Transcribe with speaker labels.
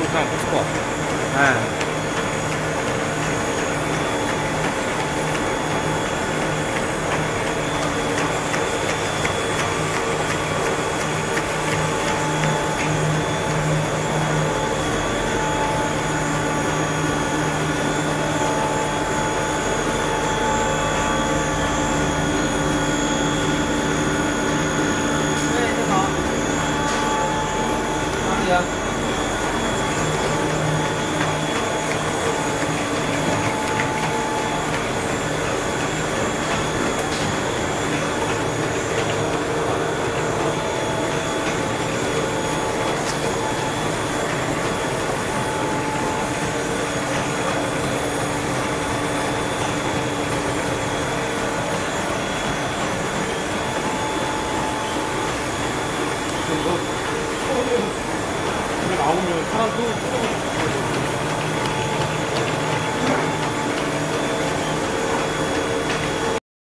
Speaker 1: 路上不错。哎。喂你好。哪里 그래서 처음에 나오면 사람도